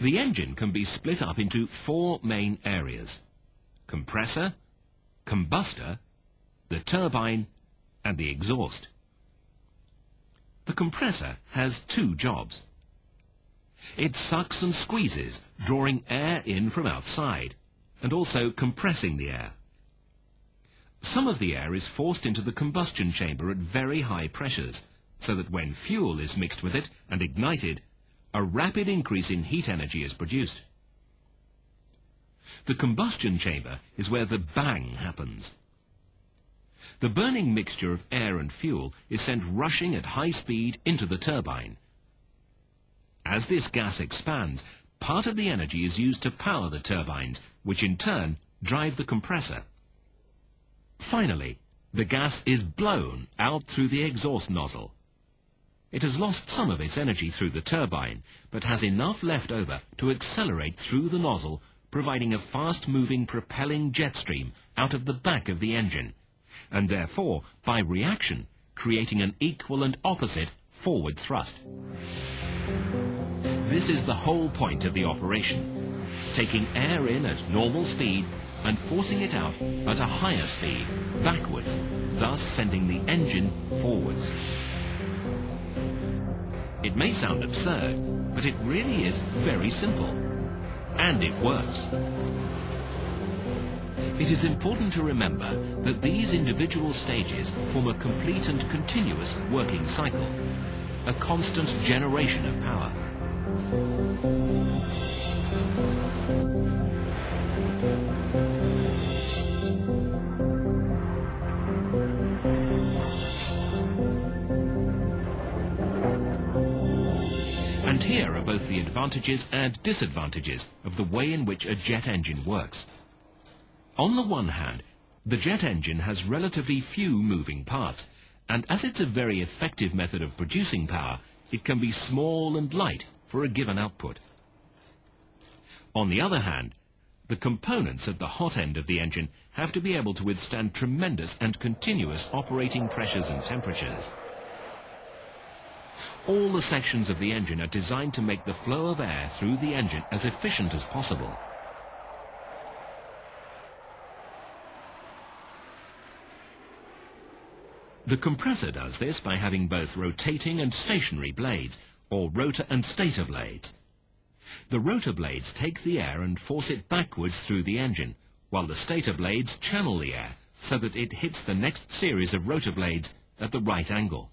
The engine can be split up into four main areas. Compressor, combustor, the turbine and the exhaust. The compressor has two jobs. It sucks and squeezes, drawing air in from outside, and also compressing the air. Some of the air is forced into the combustion chamber at very high pressures, so that when fuel is mixed with it and ignited, a rapid increase in heat energy is produced. The combustion chamber is where the bang happens. The burning mixture of air and fuel is sent rushing at high speed into the turbine. As this gas expands, part of the energy is used to power the turbines, which in turn drive the compressor. Finally, the gas is blown out through the exhaust nozzle. It has lost some of its energy through the turbine, but has enough left over to accelerate through the nozzle, providing a fast-moving propelling jet stream out of the back of the engine, and therefore, by reaction, creating an equal and opposite forward thrust. This is the whole point of the operation, taking air in at normal speed and forcing it out at a higher speed, backwards, thus sending the engine forwards. It may sound absurd, but it really is very simple. And it works. It is important to remember that these individual stages form a complete and continuous working cycle, a constant generation of power. And here are both the advantages and disadvantages of the way in which a jet engine works. On the one hand, the jet engine has relatively few moving parts, and as it's a very effective method of producing power, it can be small and light for a given output. On the other hand, the components at the hot end of the engine have to be able to withstand tremendous and continuous operating pressures and temperatures. All the sections of the engine are designed to make the flow of air through the engine as efficient as possible. The compressor does this by having both rotating and stationary blades, or rotor and stator blades. The rotor blades take the air and force it backwards through the engine, while the stator blades channel the air so that it hits the next series of rotor blades at the right angle.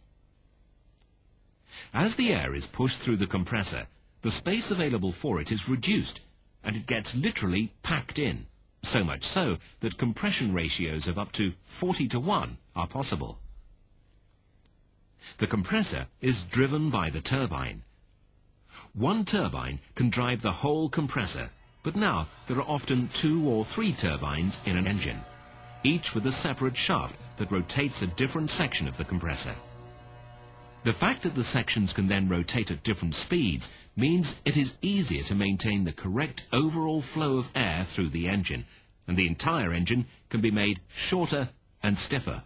As the air is pushed through the compressor, the space available for it is reduced, and it gets literally packed in, so much so that compression ratios of up to 40 to 1 are possible. The compressor is driven by the turbine. One turbine can drive the whole compressor, but now there are often two or three turbines in an engine, each with a separate shaft that rotates a different section of the compressor. The fact that the sections can then rotate at different speeds means it is easier to maintain the correct overall flow of air through the engine, and the entire engine can be made shorter and stiffer.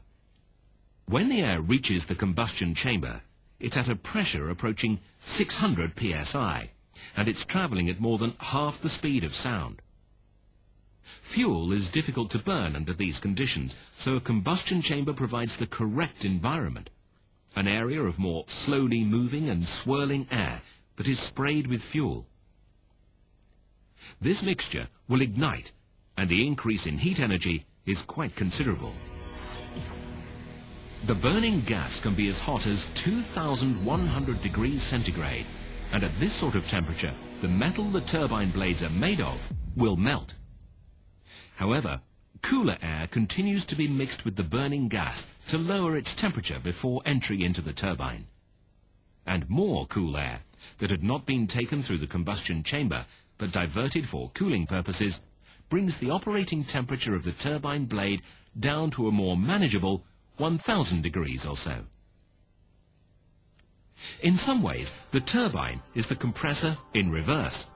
When the air reaches the combustion chamber, it's at a pressure approaching 600 psi, and it's travelling at more than half the speed of sound. Fuel is difficult to burn under these conditions, so a combustion chamber provides the correct environment an area of more slowly moving and swirling air that is sprayed with fuel. This mixture will ignite, and the increase in heat energy is quite considerable. The burning gas can be as hot as 2,100 degrees centigrade, and at this sort of temperature, the metal the turbine blades are made of will melt. However, Cooler air continues to be mixed with the burning gas to lower its temperature before entry into the turbine. And more cool air that had not been taken through the combustion chamber but diverted for cooling purposes brings the operating temperature of the turbine blade down to a more manageable 1000 degrees or so. In some ways, the turbine is the compressor in reverse.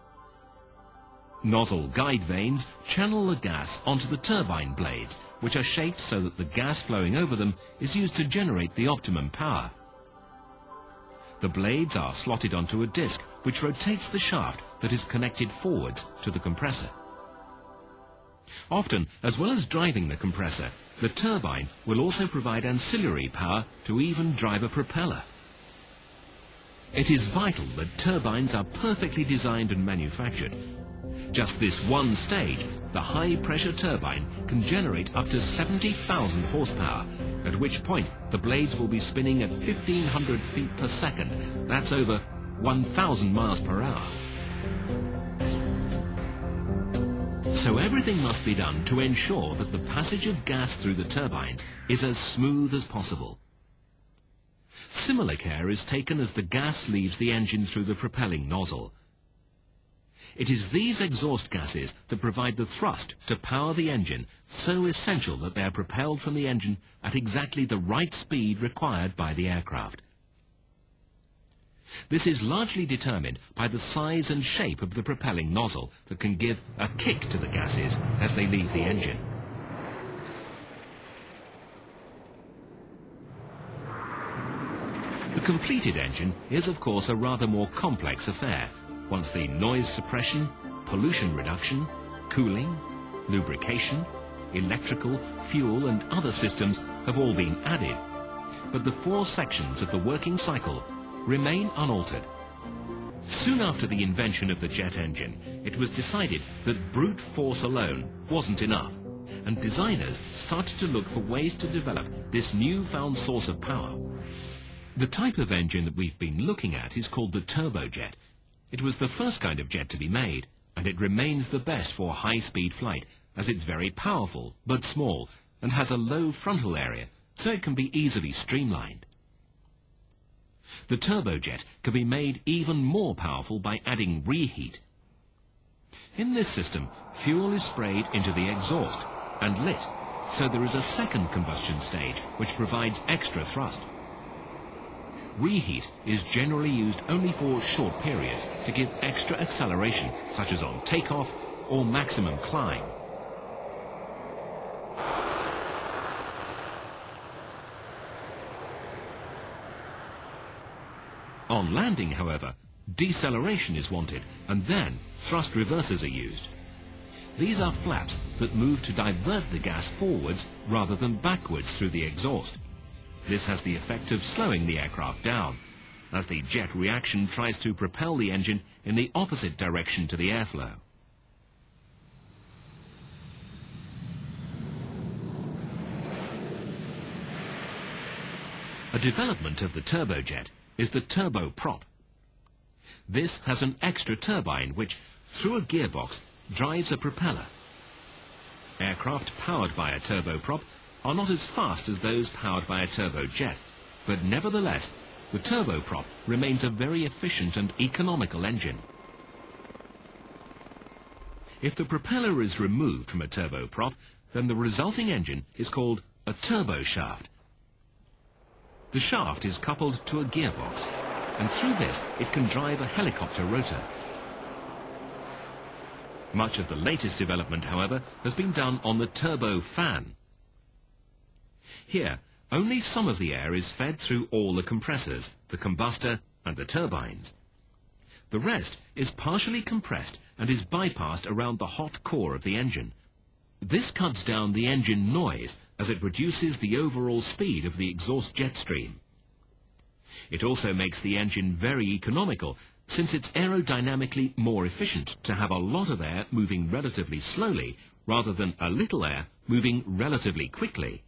Nozzle guide vanes channel the gas onto the turbine blades, which are shaped so that the gas flowing over them is used to generate the optimum power. The blades are slotted onto a disc which rotates the shaft that is connected forwards to the compressor. Often, as well as driving the compressor, the turbine will also provide ancillary power to even drive a propeller. It is vital that turbines are perfectly designed and manufactured. Just this one stage, the high-pressure turbine can generate up to 70,000 horsepower, at which point the blades will be spinning at 1,500 feet per second. That's over 1,000 miles per hour. So everything must be done to ensure that the passage of gas through the turbines is as smooth as possible. Similar care is taken as the gas leaves the engine through the propelling nozzle. It is these exhaust gases that provide the thrust to power the engine, so essential that they are propelled from the engine at exactly the right speed required by the aircraft. This is largely determined by the size and shape of the propelling nozzle that can give a kick to the gases as they leave the engine. The completed engine is of course a rather more complex affair once the noise suppression, pollution reduction, cooling, lubrication, electrical, fuel and other systems have all been added. But the four sections of the working cycle remain unaltered. Soon after the invention of the jet engine, it was decided that brute force alone wasn't enough, and designers started to look for ways to develop this newfound source of power. The type of engine that we've been looking at is called the turbojet. It was the first kind of jet to be made, and it remains the best for high-speed flight, as it's very powerful, but small, and has a low frontal area, so it can be easily streamlined. The turbojet can be made even more powerful by adding reheat. In this system, fuel is sprayed into the exhaust and lit, so there is a second combustion stage which provides extra thrust. Reheat is generally used only for short periods to give extra acceleration, such as on takeoff or maximum climb. On landing, however, deceleration is wanted, and then thrust reversers are used. These are flaps that move to divert the gas forwards rather than backwards through the exhaust. This has the effect of slowing the aircraft down, as the jet reaction tries to propel the engine in the opposite direction to the airflow. A development of the turbojet is the turboprop. This has an extra turbine which, through a gearbox, drives a propeller. Aircraft powered by a turboprop are not as fast as those powered by a turbojet, but nevertheless, the turboprop remains a very efficient and economical engine. If the propeller is removed from a turboprop, then the resulting engine is called a turboshaft. The shaft is coupled to a gearbox, and through this it can drive a helicopter rotor. Much of the latest development, however, has been done on the turbofan. Here, only some of the air is fed through all the compressors, the combustor and the turbines. The rest is partially compressed and is bypassed around the hot core of the engine. This cuts down the engine noise as it reduces the overall speed of the exhaust jet stream. It also makes the engine very economical since it's aerodynamically more efficient to have a lot of air moving relatively slowly rather than a little air moving relatively quickly.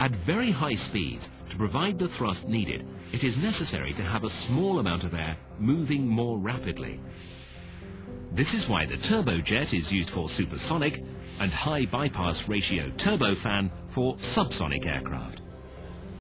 At very high speeds, to provide the thrust needed, it is necessary to have a small amount of air moving more rapidly. This is why the turbojet is used for supersonic and high bypass ratio turbofan for subsonic aircraft.